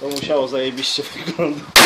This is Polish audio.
To musiało zajebiście wyglądać.